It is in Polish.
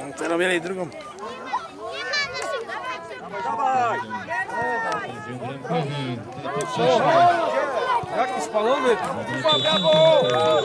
No, teraz mieli drugą. Dawaj! Jaki spalony! Brawo!